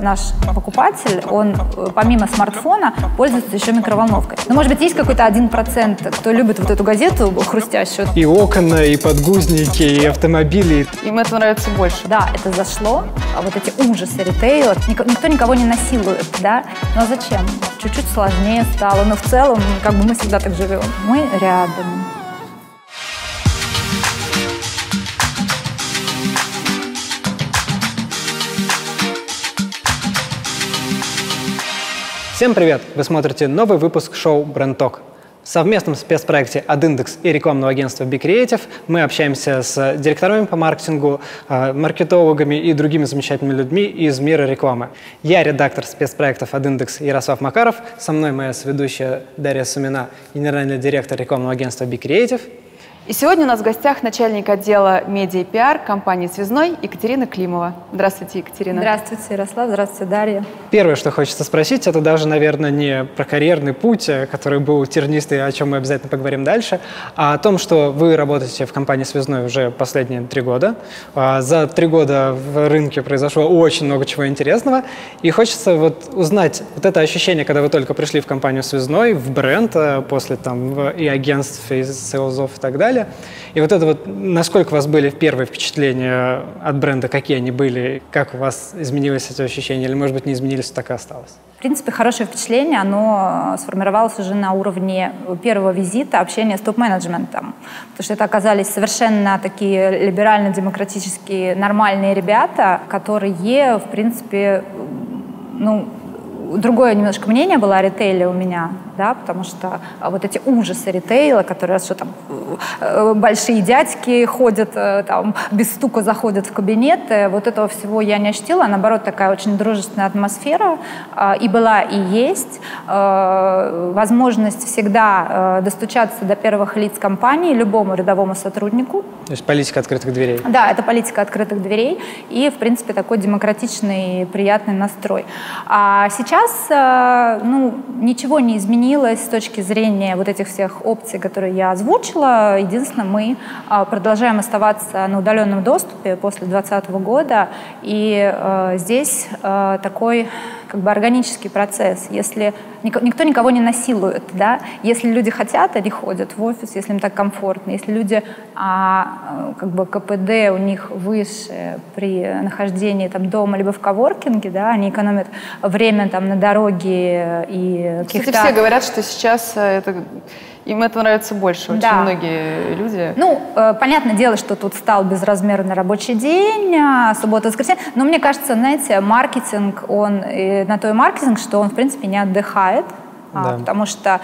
наш покупатель, он э, помимо смартфона пользуется еще микроволновкой. Ну, может быть, есть какой-то один процент, кто любит вот эту газету хрустящую. И окна, и подгузники, и автомобили. Им это нравится больше. Да, это зашло. А вот эти ужасы ритейла. Никто никого не насилует, да? Но зачем? Чуть-чуть сложнее стало. Но в целом, как бы мы всегда так живем. Мы рядом. Всем привет! Вы смотрите новый выпуск шоу Talk. В совместном спецпроекте «Адиндекс» и рекламного агентства Be Creative мы общаемся с директорами по маркетингу, э, маркетологами и другими замечательными людьми из мира рекламы. Я редактор спецпроектов «Адиндекс» Ярослав Макаров, со мной моя сведущая Дарья Сумина, генеральный директор рекламного агентства Be Creative – и сегодня у нас в гостях начальник отдела медиа и пиар компании «Связной» Екатерина Климова. Здравствуйте, Екатерина. Здравствуйте, Ярослав. Здравствуйте, Дарья. Первое, что хочется спросить, это даже, наверное, не про карьерный путь, э, который был тернистый, о чем мы обязательно поговорим дальше, а о том, что вы работаете в компании «Связной» уже последние три года. А за три года в рынке произошло очень много чего интересного, и хочется вот узнать вот это ощущение, когда вы только пришли в компанию «Связной», в бренд, э, после там и агентств, и сейлзов и так далее, далее. И вот это вот, насколько у вас были первые впечатления от бренда, какие они были, как у вас изменилось это ощущение, или, может быть, не изменились, так и осталось? В принципе, хорошее впечатление, оно сформировалось уже на уровне первого визита, общения с топ-менеджментом. Потому что это оказались совершенно такие либерально-демократические нормальные ребята, которые, в принципе, ну, другое немножко мнение было о ритейле у меня да, потому что а, вот эти ужасы ритейла, которые что там э, большие дядьки ходят, э, там без стука заходят в кабинеты, вот этого всего я не ощутила, а наоборот такая очень дружественная атмосфера а, и была, и есть. Э, возможность всегда достучаться до первых лиц компании любому рядовому сотруднику. То есть политика открытых дверей. Да, это политика открытых дверей и, в принципе, такой демократичный, приятный настрой. А сейчас, ну, ничего не изменилось изменилось с точки зрения вот этих всех опций, которые я озвучила. Единственное, мы а, продолжаем оставаться на удаленном доступе после 2020 года, и э, здесь э, такой как бы органический процесс. Если никто никого не насилует, да, если люди хотят, они ходят в офис, если им так комфортно. Если люди, а, как бы КПД у них выше при нахождении там дома либо в коворкинге, да, они экономят время там на дороге и каких-то... Все говорят, что сейчас э, это им это нравится больше, очень да. многие люди. Ну, э, понятное дело, что тут стал безразмерный рабочий день, а, суббота, воскресенье, но мне кажется, знаете, маркетинг, он на то и маркетинг, что он, в принципе, не отдыхает, а, да. потому что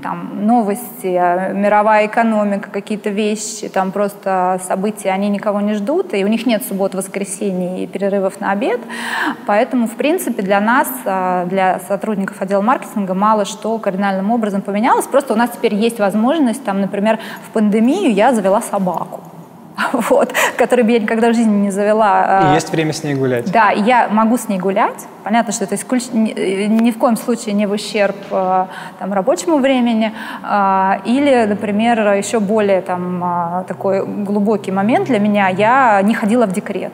там, новости, а, мировая экономика, какие-то вещи, там просто события, они никого не ждут, и у них нет суббот, воскресений и перерывов на обед. Поэтому, в принципе, для нас, а, для сотрудников отдела маркетинга, мало что кардинальным образом поменялось. Просто у нас теперь есть возможность, там, например, в пандемию я завела собаку. вот, который бы я никогда в жизни не завела. И есть время с ней гулять. Да, я могу с ней гулять. Понятно, что это исключ... ни, в коем случае не в ущерб э, там, рабочему времени. Э, или, например, еще более там, такой глубокий момент для меня, я не ходила в декрет.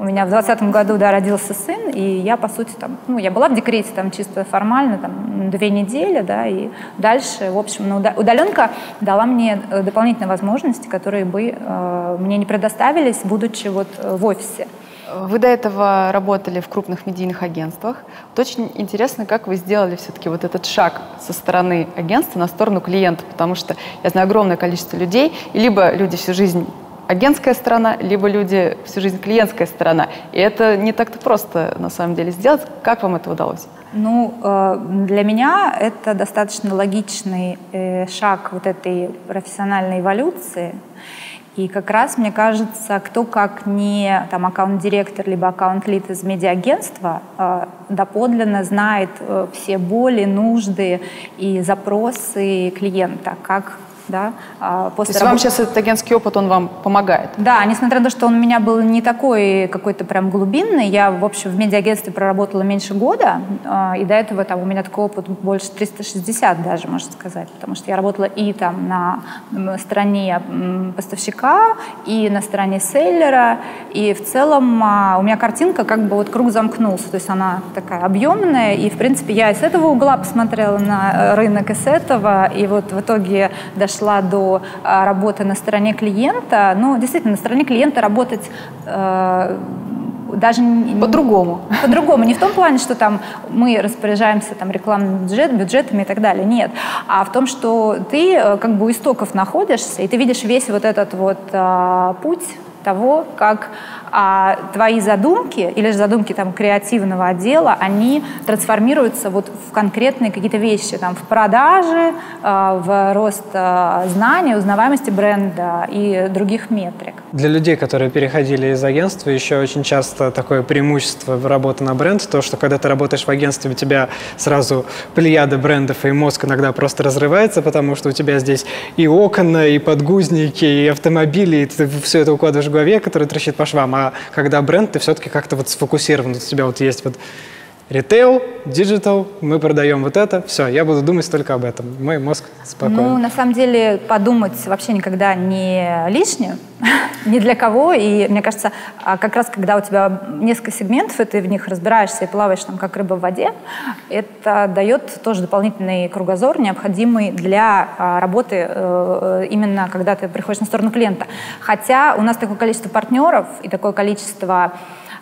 У меня в 2020 году, да, родился сын, и я, по сути, там, ну, я была в декрете там чисто формально, там, две недели, да, и дальше, в общем, ну, удаленка дала мне э, дополнительные возможности, которые бы э, мне не предоставились, будучи вот э, в офисе. Вы до этого работали в крупных медийных агентствах. Вот очень интересно, как вы сделали все-таки вот этот шаг со стороны агентства на сторону клиента, потому что я знаю огромное количество людей, и либо люди всю жизнь агентская сторона, либо люди всю жизнь клиентская сторона. И это не так-то просто на самом деле сделать. Как вам это удалось? Ну, э, для меня это достаточно логичный э, шаг вот этой профессиональной эволюции. И как раз, мне кажется, кто как не там, аккаунт-директор либо аккаунт-лид из медиагентства э, доподлинно знает все боли, нужды и запросы клиента, как Да, а, после То есть работы... вам сейчас этот агентский опыт, он вам помогает? Да, несмотря на то, что он у меня был не такой какой-то прям глубинный, я, в общем, в медиагентстве проработала меньше года, а, и до этого там у меня такой опыт больше 360 даже, можно сказать, потому что я работала и там на стороне поставщика, и на стороне селлера, и в целом а, у меня картинка как бы вот круг замкнулся, то есть она такая объемная, и, в принципе, я и с этого угла посмотрела на э, рынок, и с этого, и вот в итоге дошла до а, работы на стороне клиента. Ну, действительно, на стороне клиента работать э, даже по-другому. По-другому. Не в том плане, что там мы распоряжаемся там рекламным бюджет, бюджетами и так далее. Нет. А в том, что ты э, как бы у истоков находишься, и ты видишь весь вот этот вот а, путь того, как а твои задумки или же задумки там креативного отдела, они трансформируются вот в конкретные какие-то вещи, там, в продаже, а, в рост а, знаний, узнаваемости бренда и других метрик. Для людей, которые переходили из агентства, еще очень часто такое преимущество в работе на бренд, то, что когда ты работаешь в агентстве, у тебя сразу плеяда брендов, и мозг иногда просто разрывается, потому что у тебя здесь и окна, и подгузники, и автомобили, и ты все это укладываешь в голове, который трещит по швам. А когда бренд, ты все-таки как-то вот сфокусирован. У тебя вот есть вот Ритейл, digital, мы продаем вот это, все, я буду думать только об этом. Мой мозг спокойно. Ну, на самом деле, подумать вообще никогда не лишнее, ни для кого. И мне кажется, а как раз когда у тебя несколько сегментов, и ты в них разбираешься и плаваешь там как рыба в воде, это дает тоже дополнительный кругозор, необходимый для а, работы э, именно когда ты приходишь на сторону клиента. Хотя у нас такое количество партнеров и такое количество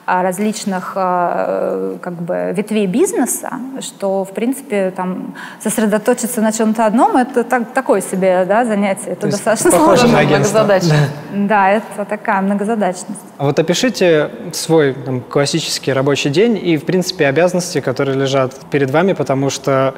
различных э, как бы ветвей бизнеса, что, в принципе, там сосредоточиться на чем-то одном, это так, такое себе да, занятие. Это достаточно сложно. На многозадачность. Да. да, это такая многозадачность. А вот опишите свой там, классический рабочий день и, в принципе, обязанности, которые лежат перед вами, потому что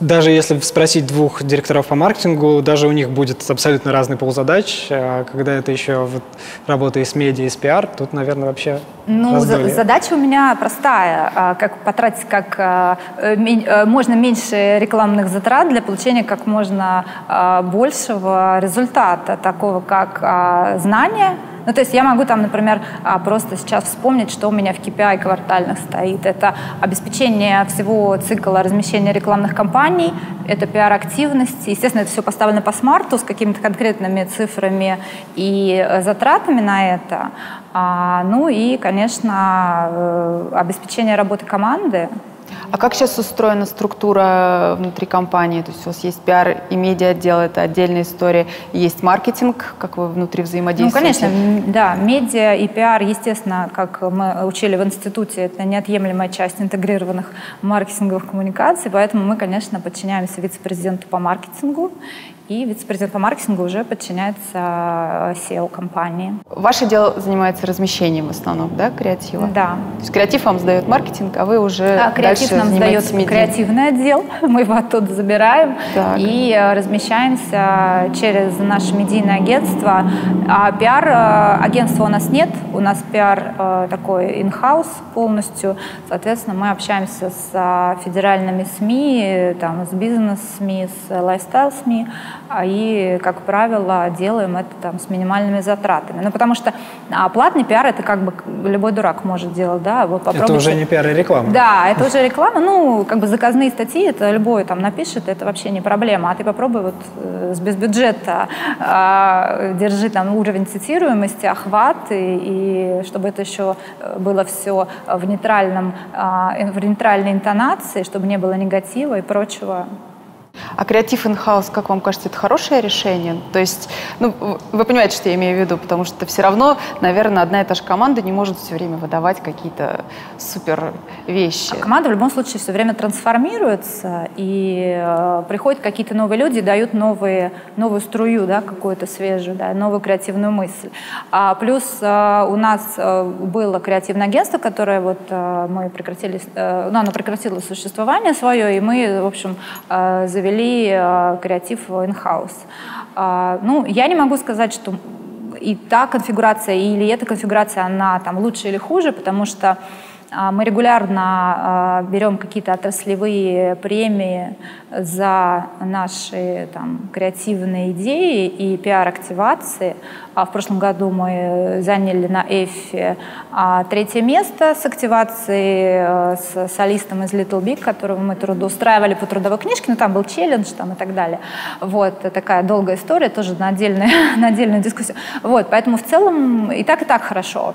даже если спросить двух директоров по маркетингу, даже у них будет абсолютно разный пол задач, а когда это еще вот работа и с медиа, и с пиар, тут, наверное, вообще ну, раздолье. задача у меня простая, а, как потратить как а, э, можно меньше рекламных затрат для получения как можно а, большего результата, такого как знание, ну, то есть я могу там, например, просто сейчас вспомнить, что у меня в KPI квартальных стоит. Это обеспечение всего цикла размещения рекламных кампаний, это пиар-активности. Естественно, это все поставлено по смарту с какими-то конкретными цифрами и э, затратами на это. А, ну и, конечно, э, обеспечение работы команды. А как сейчас устроена структура внутри компании? То есть у вас есть пиар и медиа отдел, это отдельная история. Есть маркетинг, как вы внутри взаимодействуете? Ну, конечно, да. Медиа и пиар, естественно, как мы учили в институте, это неотъемлемая часть интегрированных маркетинговых коммуникаций, поэтому мы, конечно, подчиняемся вице-президенту по маркетингу и вице-президент по маркетингу уже подчиняется SEO компании. Ваше дело занимается размещением в основном, да, креатива? Да. То есть креатив вам сдает маркетинг, а вы уже а, креатив дальше нам сдает медиа. креативный отдел, мы его оттуда забираем так. и э, размещаемся через наше медийное агентство. А пиар-агентства э, у нас нет, у нас пиар э, такой in-house полностью, соответственно, мы общаемся с федеральными СМИ, там, с бизнес-СМИ, с лайфстайл-СМИ, и, как правило, делаем это там с минимальными затратами. Ну, потому что а, платный пиар это как бы любой дурак может делать, да. Вы это уже не пиар и реклама. Да, это уже реклама. Ну, как бы заказные статьи, это любой там напишет, это вообще не проблема. А ты попробуй вот э, без бюджета э, держи там уровень цитируемости, охват, и, и чтобы это еще было все в нейтральном, э, в нейтральной интонации, чтобы не было негатива и прочего. А креатив in-house, как вам кажется, это хорошее решение? То есть, ну, вы понимаете, что я имею в виду, потому что все равно, наверное, одна и та же команда не может все время выдавать какие-то супер вещи. А команда в любом случае все время трансформируется, и э, приходят какие-то новые люди, дают новые, новую струю, да, какую-то свежую, да, новую креативную мысль. А плюс э, у нас э, было креативное агентство, которое вот э, мы прекратили, э, ну, оно прекратило существование свое, и мы, в общем, э, завели завели э, креатив in-house. А, ну, я не могу сказать, что и та конфигурация или эта конфигурация, она там лучше или хуже, потому что мы регулярно а, берем какие-то отраслевые премии за наши там, креативные идеи и пиар-активации. А в прошлом году мы заняли на Эфе третье место с активацией с солистом из Little Big, которого мы трудоустраивали по трудовой книжке, ну там был челлендж там, и так далее. Вот, такая долгая история, тоже на, отдельную на отдельную дискуссию. Вот, поэтому в целом и так, и так хорошо.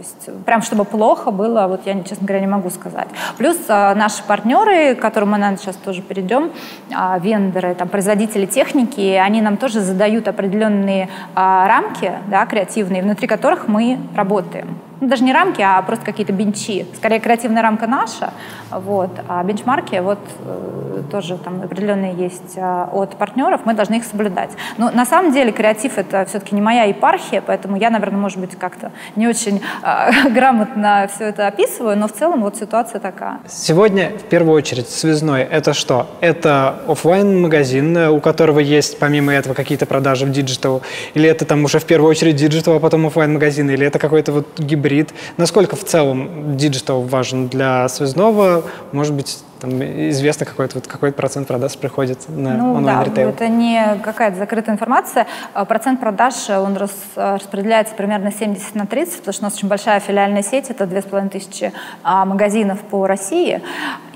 Есть прям чтобы плохо было, вот я, честно говоря, не могу сказать. Плюс а, наши партнеры, к которым мы, наверное, сейчас тоже перейдем, а, вендоры, там, производители техники, они нам тоже задают определенные а, рамки да, креативные, внутри которых мы работаем ну, даже не рамки, а просто какие-то бенчи. Скорее, креативная рамка наша, вот, а бенчмарки вот э, тоже там определенные есть э, от партнеров, мы должны их соблюдать. Но на самом деле креатив — это все-таки не моя епархия, поэтому я, наверное, может быть, как-то не очень э, грамотно все это описываю, но в целом вот ситуация такая. Сегодня, в первую очередь, связной — это что? Это офлайн магазин у которого есть, помимо этого, какие-то продажи в digital, или это там уже в первую очередь digital, а потом офлайн магазин или это какой-то вот гибрид гибрид. Насколько в целом digital важен для связного? Может быть, там известно какой-то вот какой процент продаж приходит на ну, онлайн-ритейл? Да, это не какая-то закрытая информация. А процент продаж, он рас, распределяется примерно 70 на 30, потому что у нас очень большая филиальная сеть, это 2500 а, магазинов по России.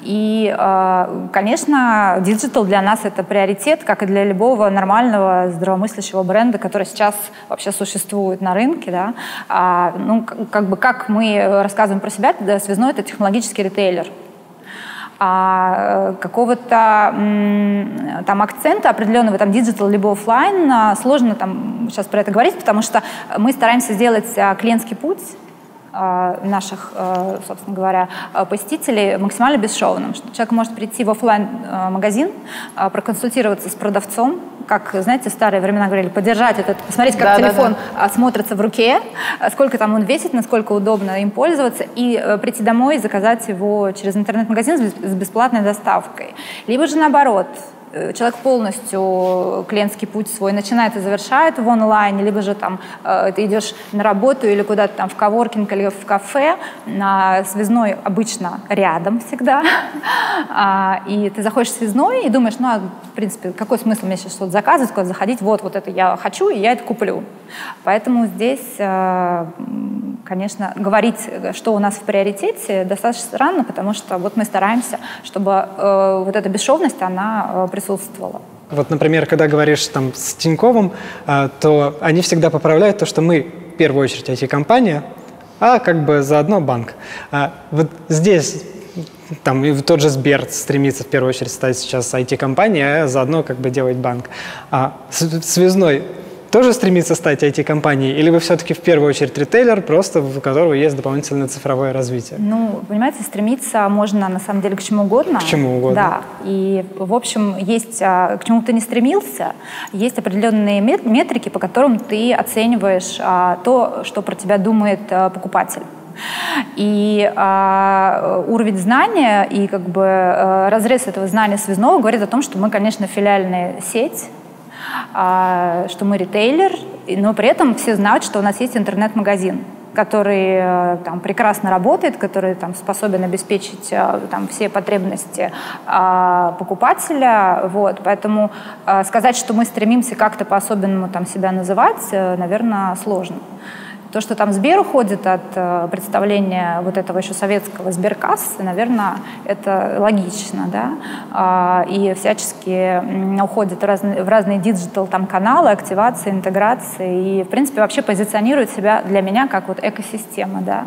И, а, конечно, digital для нас это приоритет, как и для любого нормального, здравомыслящего бренда, который сейчас вообще существует на рынке. Да? Ну, как бы как мы рассказываем про себя, связной это технологический ритейлер а э, какого-то там акцента определенного там digital либо офлайн а, сложно там сейчас про это говорить, потому что мы стараемся сделать а, клиентский путь а, наших, собственно говоря, посетителей максимально бесшовным. Человек может прийти в офлайн магазин проконсультироваться с продавцом, как, знаете, в старые времена говорили, подержать этот, посмотреть, как да, телефон да, да. смотрится в руке, сколько там он весит, насколько удобно им пользоваться, и э, прийти домой и заказать его через интернет-магазин с бесплатной доставкой. Либо же наоборот, человек полностью клиентский путь свой начинает и завершает в онлайне, либо же там э, ты идешь на работу или куда-то там в коворкинг или в кафе, на связной обычно рядом всегда, а, и ты заходишь в связной и думаешь, ну, а, в принципе, какой смысл мне сейчас что-то заказывать, куда заходить, вот, вот это я хочу, и я это куплю. Поэтому здесь, э, конечно, говорить, что у нас в приоритете, достаточно странно, потому что вот мы стараемся, чтобы вот эта бесшовность, она присутствовала присутствовала. Вот, например, когда говоришь там с Тиньковым, а, то они всегда поправляют то, что мы в первую очередь IT-компания, а как бы заодно банк. А вот здесь там и тот же Сбер стремится в первую очередь стать сейчас IT-компанией, а заодно как бы делать банк. А связной тоже стремится стать IT-компанией? Или вы все-таки в первую очередь ритейлер, просто у которого есть дополнительное цифровое развитие? Ну, понимаете, стремиться можно на самом деле к чему угодно. К чему угодно. Да. И, в общем, есть а, к чему ты не стремился, есть определенные метрики, по которым ты оцениваешь а, то, что про тебя думает а, покупатель. И э, уровень знания и как бы э, разрез этого знания связного говорит о том, что мы, конечно, филиальная сеть, что мы ритейлер, но при этом все знают, что у нас есть интернет-магазин который э, там, прекрасно работает, который там, способен обеспечить э, там, все потребности а, покупателя. Вот. Поэтому а, сказать, что мы стремимся как-то по-особенному там, себя называть, наверное, сложно. То, что там Сбер уходит от э, представления вот этого еще советского Сберкассы, наверное, это логично, да, а, и всячески уходит в разные, в разные digital там каналы, активации, интеграции, и, в принципе, вообще позиционирует себя для меня как вот экосистема, да.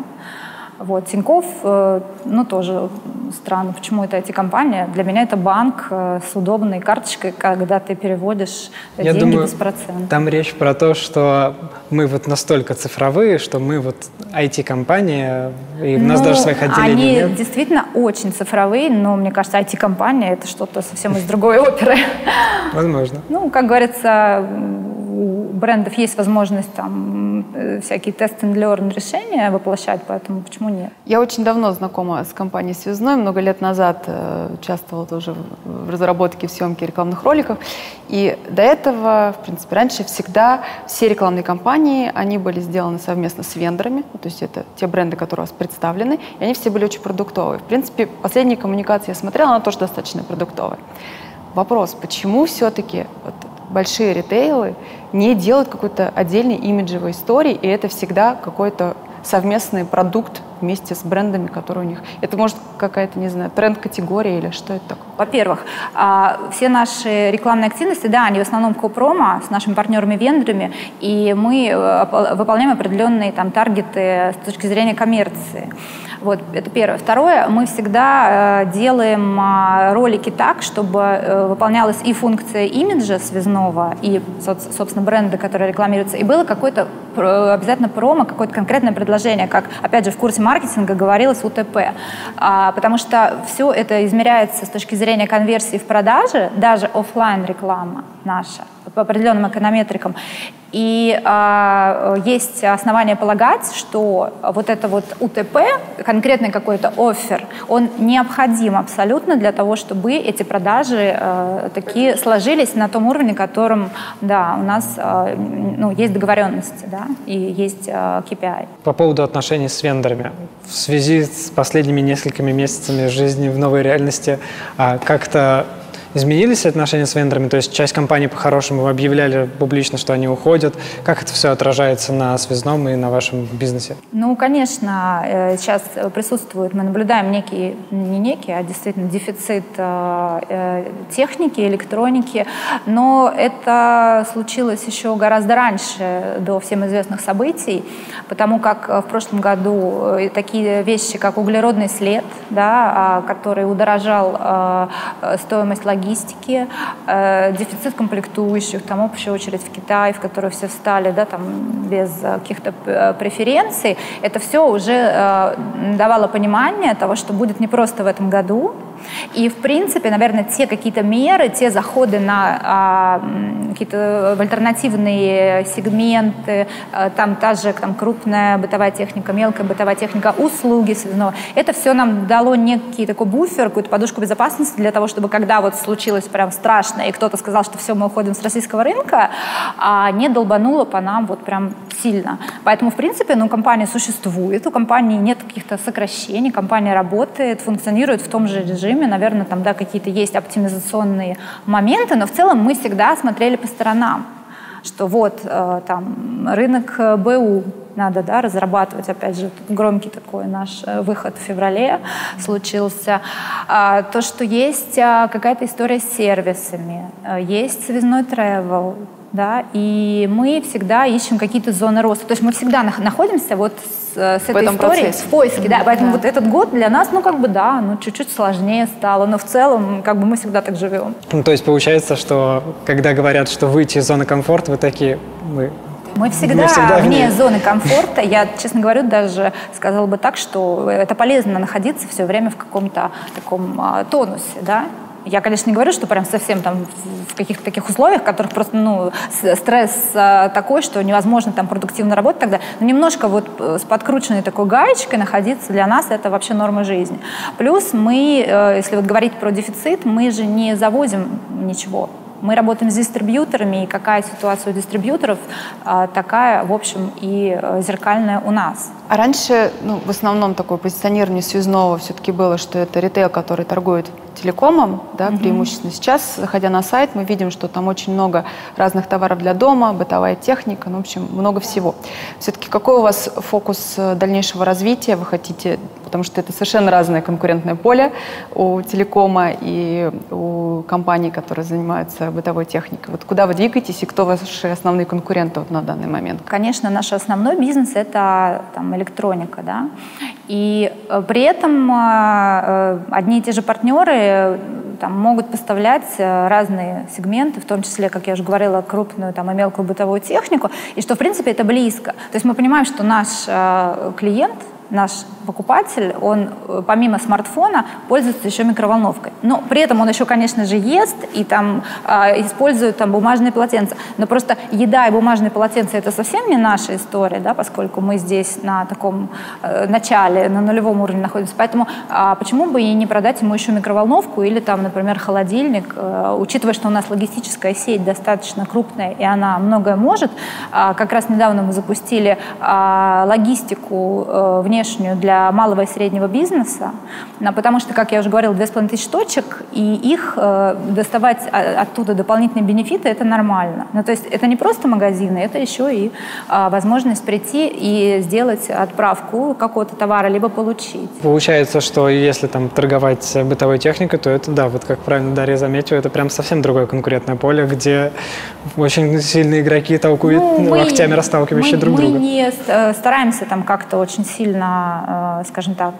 Вот, Тиньков, э, ну, тоже странно, почему это эти компании. Для меня это банк э, с удобной карточкой, когда ты переводишь Я деньги думаю, без процентов. Там речь про то, что мы вот настолько цифровые, что мы вот IT-компания, и у нас ну, даже своих отделений они нет. действительно очень цифровые, но мне кажется, IT-компания — это что-то совсем из другой оперы. Возможно. Ну, как говорится, у брендов есть возможность там э, всякие тест and learn решения воплощать, поэтому почему нет? Я очень давно знакома с компанией «Связной», много лет назад э, участвовала тоже в разработке, в съемке рекламных роликов, и до этого, в принципе, раньше всегда все рекламные кампании, они были сделаны совместно с вендорами, то есть это те бренды, которые у вас представлены, и они все были очень продуктовые. В принципе, последние коммуникации я смотрела, она тоже достаточно продуктовая. Вопрос, почему все-таки вот большие ритейлы не делают какой-то отдельной имиджевой истории, и это всегда какой-то совместный продукт вместе с брендами, которые у них. Это может какая-то, не знаю, тренд-категория или что это такое? Во-первых, а, все наши рекламные активности, да, они в основном копрома с нашими партнерами-вендорами, и мы э, выполняем определенные там таргеты с точки зрения коммерции. Вот, это первое. Второе, мы всегда э, делаем э, ролики так, чтобы э, выполнялась и функция имиджа связного, и, собственно, бренда, который рекламируется, и было какое-то обязательно промо, какое-то конкретное предложение, как, опять же, в курсе маркетинга говорилось УТП. А, потому что все это измеряется с точки зрения конверсии в продаже, даже офлайн реклама наша по определенным эконометрикам. И э, есть основания полагать, что вот это вот УТП, конкретный какой-то офер, он необходим абсолютно для того, чтобы эти продажи э, такие сложились на том уровне, которым, да, у нас э, ну, есть договоренности, да, и есть э, KPI. По поводу отношений с вендорами. В связи с последними несколькими месяцами жизни в новой реальности, как-то изменились отношения с вендорами? То есть часть компаний по-хорошему объявляли публично, что они уходят. Как это все отражается на связном и на вашем бизнесе? Ну, конечно, э, сейчас присутствует, мы наблюдаем некий, не некий, а действительно дефицит э, э, техники, электроники, но это случилось еще гораздо раньше, до всем известных событий, потому как в прошлом году такие вещи, как углеродный след, да, а, который удорожал стоимость логистики, логистики, э, дефицит комплектующих, там общая очередь в Китай, в которую все встали, да, там без каких-то э, преференций, это все уже э, давало понимание того, что будет не просто в этом году, и, в принципе, наверное, те какие-то меры, те заходы на какие-то альтернативные сегменты, а, там та же там, крупная бытовая техника, мелкая бытовая техника, услуги связного, это все нам дало некий такой буфер, какую-то подушку безопасности для того, чтобы когда вот случилось прям страшно, и кто-то сказал, что все, мы уходим с российского рынка, а не долбануло по нам вот прям сильно. Поэтому, в принципе, ну, компания существует, у компании нет каких-то сокращений, компания работает, функционирует в том же режиме, наверное, там, да, какие-то есть оптимизационные моменты, но в целом мы всегда смотрели по сторонам, что вот э, там рынок э, БУ, надо да, разрабатывать, опять же, громкий такой наш э, выход в феврале случился. А, то, что есть а, какая-то история с сервисами, есть связной travel, да, и мы всегда ищем какие-то зоны роста. То есть мы всегда находимся вот с, с этой историей процессе. в поиске, да, поэтому да. вот этот год для нас, ну, как бы, да, ну, чуть-чуть сложнее стало, но в целом, как бы, мы всегда так живем. Ну, то есть получается, что когда говорят, что выйти из зоны комфорта, вы такие, мы мы всегда, мы всегда вне зоны комфорта. Я, честно говорю, даже сказала бы так, что это полезно находиться все время в каком-то таком а, тонусе, да, я, конечно, не говорю, что прям совсем там в каких-то таких условиях, в которых просто, ну, стресс а, такой, что невозможно там продуктивно работать тогда, но немножко вот э, с подкрученной такой гаечкой находиться для нас это вообще норма жизни. Плюс мы, э, если вот говорить про дефицит, мы же не завозим ничего. Мы работаем с дистрибьюторами, и какая ситуация у дистрибьюторов, а, такая, в общем, и э, зеркальная у нас. А раньше, ну, в основном такое позиционирование связного все-таки было, что это ритейл, который торгует телекомом, да, угу. преимущественно. Сейчас, заходя на сайт, мы видим, что там очень много разных товаров для дома, бытовая техника, ну, в общем, много всего. Все-таки какой у вас фокус э, дальнейшего развития? Вы хотите, потому что это совершенно разное конкурентное поле у телекома и у компаний, которые занимаются бытовой техникой. Вот куда вы двигаетесь и кто ваши основные конкуренты вот на данный момент? Конечно, наш основной бизнес — это там, электроника, да, и э, при этом э, одни и те же партнеры там, могут поставлять э, разные сегменты, в том числе, как я уже говорила, крупную там, и мелкую бытовую технику, и что, в принципе, это близко. То есть мы понимаем, что наш э, клиент наш покупатель, он э, помимо смартфона пользуется еще микроволновкой. Но при этом он еще, конечно же, ест и там э, использует там бумажные полотенца. Но просто еда и бумажные полотенца это совсем не наша история, да, поскольку мы здесь на таком э, начале, на нулевом уровне находимся. Поэтому э, почему бы и не продать ему еще микроволновку или там, например, холодильник, э, учитывая, что у нас логистическая сеть достаточно крупная и она многое может. Э, как раз недавно мы запустили э, логистику э, внешнюю для малого и среднего бизнеса, потому что, как я уже говорила, 2500 точек, и их э, доставать оттуда дополнительные бенефиты – это нормально. Ну, то есть это не просто магазины, это еще и э, возможность прийти и сделать отправку какого-то товара, либо получить. Получается, что если там торговать бытовой техникой, то это, да, вот как правильно Дарья заметила, это прям совсем другое конкурентное поле, где очень сильные игроки толкуют ну, локтями, расталкивающие мы, друг мы друга. Мы не э, стараемся там как-то очень сильно, э, скажем так,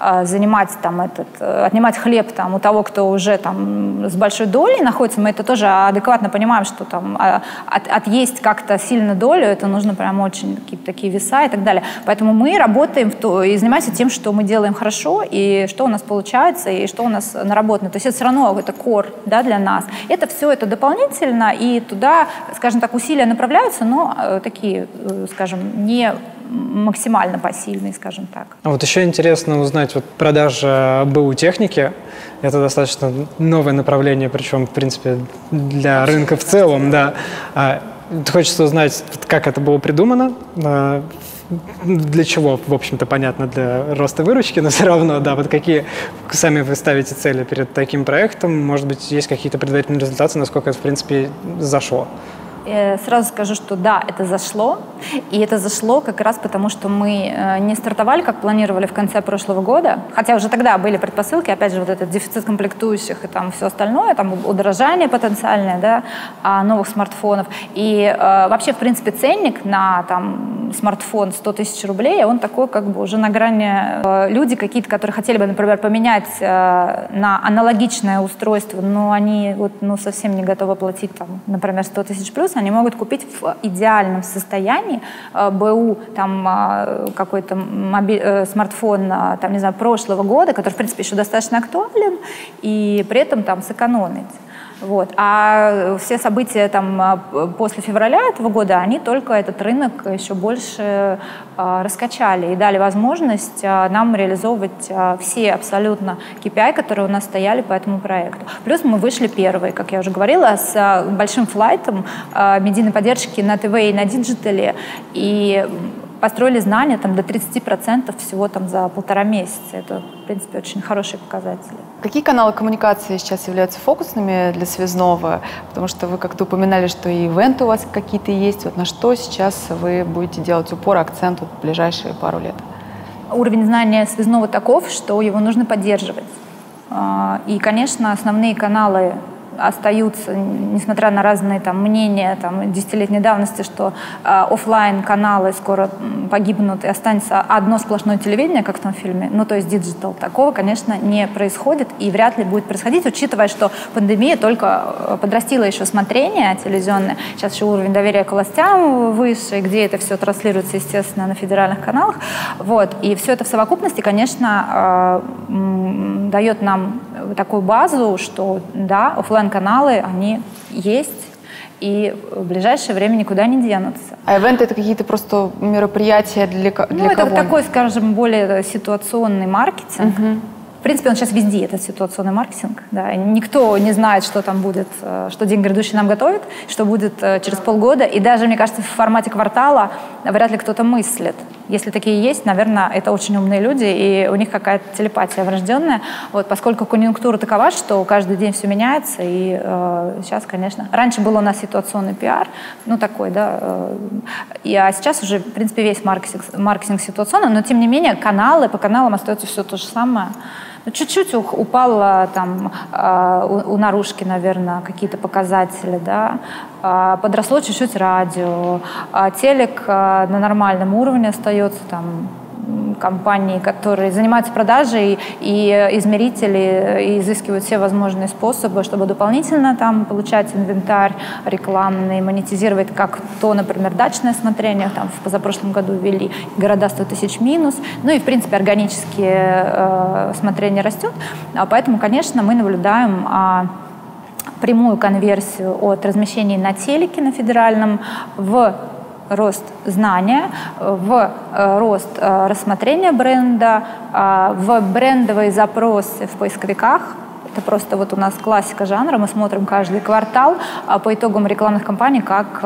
э, занимать там этот, отнимать хлеб там у того, кто уже там с большой долей находится. Мы это тоже адекватно понимаем, что там от, отъесть как-то сильно долю, это нужно прям очень какие-то такие веса и так далее. Поэтому мы работаем в то, и занимаемся тем, что мы делаем хорошо, и что у нас получается, и что у нас наработано. То есть это все равно это кор да, для нас. Это все это дополнительно, и туда, скажем так, усилия направляются, но такие, скажем, не максимально посильный, скажем так. А вот еще интересно узнать, вот продажа БУ техники, это достаточно новое направление, причем, в принципе, для рынка в целом, да. А, хочется узнать, как это было придумано, а, для чего, в общем-то, понятно, для роста выручки, но все равно, да, вот какие сами вы ставите цели перед таким проектом, может быть, есть какие-то предварительные результаты, насколько это, в принципе, зашло? Э, сразу скажу, что да, это зашло. И это зашло как раз потому, что мы э, не стартовали, как планировали в конце прошлого года. Хотя уже тогда были предпосылки, опять же, вот этот дефицит комплектующих и там все остальное, там удорожание потенциальное, да, а, новых смартфонов. И э, вообще, в принципе, ценник на там смартфон 100 тысяч рублей, он такой как бы уже на грани. Люди какие-то, которые хотели бы, например, поменять на аналогичное устройство, но они вот, ну, совсем не готовы платить, там, например, 100 тысяч плюс, они могут купить в идеальном состоянии э, БУ, там э, какой-то э, смартфон, там, не знаю, прошлого года, который, в принципе, еще достаточно актуален, и при этом там сэкономить. Вот. А все события там, а, после февраля этого года, они только этот рынок еще больше а, раскачали и дали возможность а, нам реализовывать а, все абсолютно KPI, которые у нас стояли по этому проекту. Плюс мы вышли первые, как я уже говорила, с а, большим флайтом а, медийной поддержки на ТВ и на диджитале. И построили знания там, до 30% всего там, за полтора месяца. Это, в принципе, очень хорошие показатели. Какие каналы коммуникации сейчас являются фокусными для связного? Потому что вы как-то упоминали, что и ивенты у вас какие-то есть. Вот на что сейчас вы будете делать упор, акцент вот в ближайшие пару лет? Уровень знания связного таков, что его нужно поддерживать. А, и, конечно, основные каналы остаются, несмотря на разные там, мнения там, десятилетней давности, что э, офлайн каналы скоро погибнут и останется одно сплошное телевидение, как в том фильме, ну то есть digital. Такого, конечно, не происходит и вряд ли будет происходить, учитывая, что пандемия только э, подрастила еще смотрение телевизионное. Сейчас еще уровень доверия к властям выше, где это все транслируется, естественно, на федеральных каналах. Вот. И все это в совокупности, конечно, э, дает нам такую базу, что да, офлайн каналы они есть, и в ближайшее время никуда не денутся. А ивенты это какие-то просто мероприятия для, для ну, кого? это такой, скажем, более ситуационный маркетинг. Угу. В принципе, он сейчас везде, этот ситуационный маркетинг. Да. Никто не знает, что там будет, э, что день грядущий нам готовит, что будет э, через полгода. И даже, мне кажется, в формате квартала вряд ли кто-то мыслит. Если такие есть, наверное, это очень умные люди, и у них какая-то телепатия врожденная. Вот, поскольку конъюнктура такова, что каждый день все меняется, и э, сейчас, конечно... Раньше был у нас ситуационный пиар, ну, такой, да, э, и, а сейчас уже, в принципе, весь маркетинг, маркетинг ситуационный, но, тем не менее, каналы, по каналам остается все то же самое. Ну, чуть-чуть упало там э, у, у наружки, наверное, какие-то показатели, да. Э, подросло чуть-чуть радио. А телек на нормальном уровне остается там компании, которые занимаются продажей, и измерители и изыскивают все возможные способы, чтобы дополнительно там получать инвентарь рекламный, монетизировать, как то, например, дачное смотрение, там в позапрошлом году ввели города 100 тысяч минус, ну и, в принципе, органические э, смотрение растет, а поэтому, конечно, мы наблюдаем а, прямую конверсию от размещений на телеке на федеральном в рост знания, в э, рост э, рассмотрения бренда, э, в брендовые запросы в поисковиках, это просто вот у нас классика жанра, мы смотрим каждый квартал а по итогам рекламных кампаний, как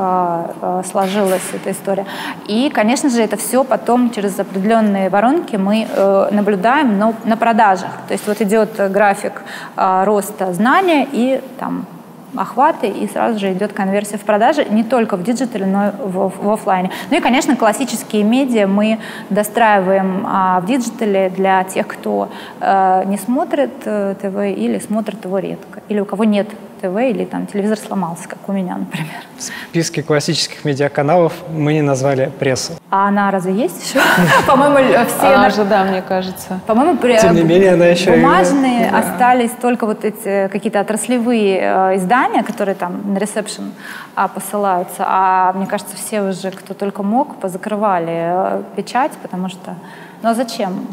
сложилась эта история. И, конечно же, это все потом через определенные воронки мы наблюдаем но на продажах. То есть вот идет график роста знания и там охваты, и сразу же идет конверсия в продаже не только в диджитале, но и в, в офлайне. Ну и, конечно, классические медиа мы достраиваем а, в диджитале для тех, кто а, не смотрит а, ТВ или смотрит его редко, или у кого нет ТВ или там телевизор сломался, как у меня, например. В списке классических медиаканалов мы не назвали прессу. А она разве есть еще? По-моему, все... Она же, да, мне кажется. По-моему, Тем не менее, она еще бумажные остались только вот эти какие-то отраслевые э, издания, которые там на ресепшн а, посылаются. А мне кажется, все уже, кто только мог, позакрывали э, печать, потому что... Ну а зачем?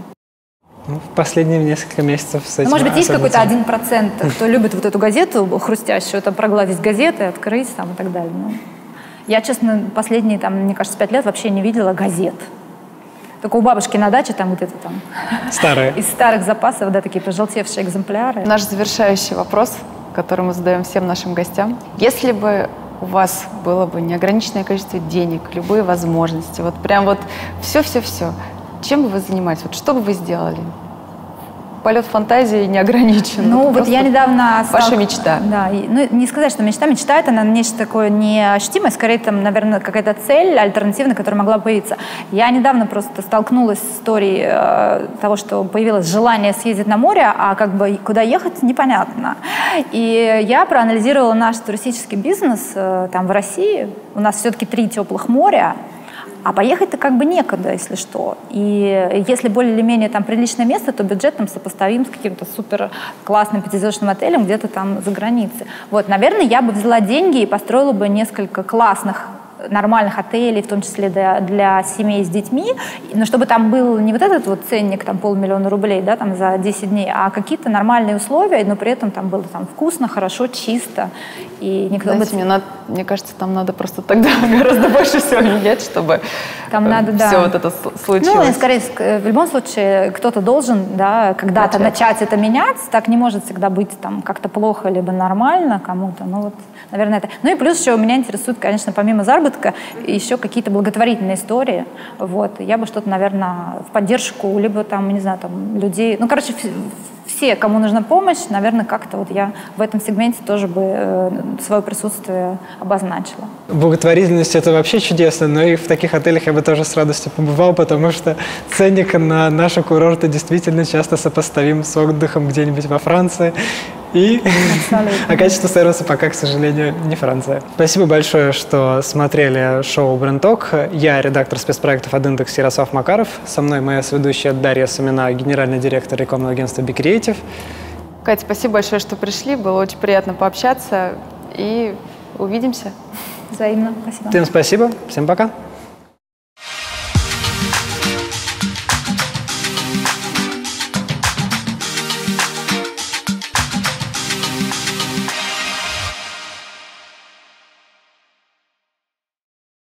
Ну, в последние несколько месяцев с этим ну, Может быть, есть какой-то один процент, кто любит вот эту газету хрустящую, там, прогладить газеты, открыть там и так далее. Ну, я, честно, последние, там, мне кажется, пять лет вообще не видела газет. Только у бабушки на даче там где-то там... Старые. Из старых запасов, да, такие пожелтевшие экземпляры. Наш завершающий вопрос, который мы задаем всем нашим гостям. Если бы у вас было бы неограниченное количество денег, любые возможности, вот прям вот все-все-все, чем бы вы занимались? Вот что бы вы сделали? полет фантазии не ограничен. Ну, вот я недавно... Ваша стал... мечта. Да, ну, не сказать, что мечта. Мечта — это нечто такое неощутимое, скорее, там, наверное, какая-то цель альтернативная, которая могла появиться. Я недавно просто столкнулась с историей э, того, что появилось желание съездить на море, а как бы куда ехать непонятно. И я проанализировала наш туристический бизнес э, там в России. У нас все-таки три теплых моря, а поехать-то как бы некогда, если что. И если более или менее там приличное место, то бюджет там сопоставим с каким-то супер классным пятизвездочным отелем где-то там за границей. Вот, наверное, я бы взяла деньги и построила бы несколько классных нормальных отелей, в том числе для, для семей с детьми, но чтобы там был не вот этот вот ценник, там полмиллиона рублей, да, там за 10 дней, а какие-то нормальные условия, но при этом там было там вкусно, хорошо, чисто, и никто... Знаете, бы... мне, надо, мне кажется, там надо просто тогда гораздо больше всего менять, чтобы там э, надо, все да. вот это случилось. Ну, скорее, в любом случае, кто-то должен, да, когда-то начать. начать это менять, так не может всегда быть там как-то плохо, либо нормально кому-то, ну вот, наверное, это. Ну и плюс еще меня интересует, конечно, помимо заработка, еще какие-то благотворительные истории, вот, я бы что-то, наверное, в поддержку, либо там, не знаю, там, людей, ну, короче, все, кому нужна помощь, наверное, как-то вот я в этом сегменте тоже бы э, свое присутствие обозначила. Благотворительность – это вообще чудесно, но и в таких отелях я бы тоже с радостью побывал, потому что ценник на наши курорты действительно часто сопоставим с отдыхом где-нибудь во Франции. И... а качество сервиса пока, к сожалению, не Франция. Спасибо большое, что смотрели шоу «Брендток». Я редактор спецпроектов от Индекс Ярослав Макаров. Со мной моя сведущая Дарья Самина, генеральный директор рекламного агентства Creative. Катя, спасибо большое, что пришли. Было очень приятно пообщаться. И увидимся. Взаимно. Спасибо. Всем спасибо. Всем пока.